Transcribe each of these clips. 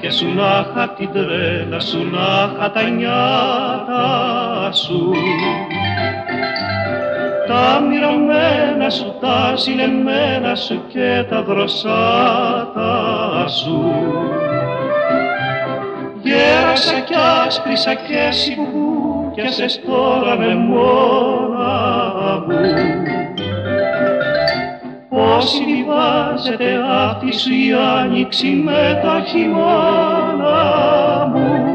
και σου να είχα την τρέλα σου να είχα τα νιάτα σου. Τα μυρωμένα σου, τα ζηλεμένα σου και τα δροσάτα σου. Γέρασα κι άσπρισα και σε τώρα με μόνα μου. Πώς συμβιβάζεται αυτή σου η άνοιξη με τα χειμώνα μου.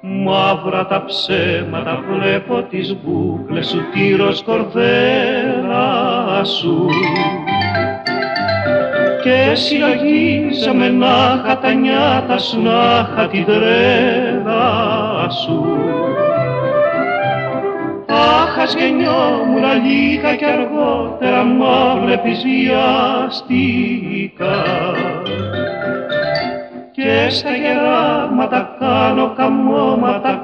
Μαύρα τα ψέματα βλέπω τις μπουκλες σου τη ροσκορδέλα σου και συλλογίζαμε να είχα τα νιάτα σου, να είχα την τρέλα σου. Άχας γεννιόμουν λίγα κι αργότερα μα βλέπεις βιαστικά και στα γεράματα κάνω καμώματα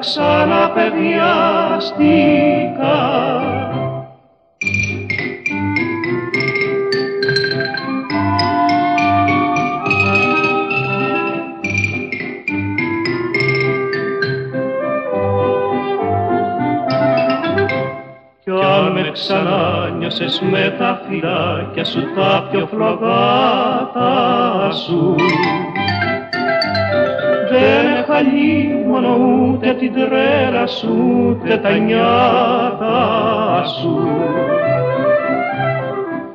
ξαναπαιδιαστικά. ξανά νιώσες με τα φυλάκια σου τα πιο φλογάτα σου δεν έχω μόνο ούτε την τρέλα σου ούτε τα νιάτα σου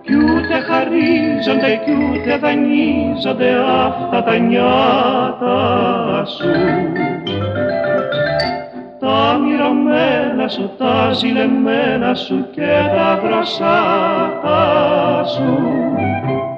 κι ούτε χαρίζονται κι ούτε δανείζονται αυτά τα νιάτα σου μυρωμένα σου, τα ζηλεμένα σου και τα δροσάτα σου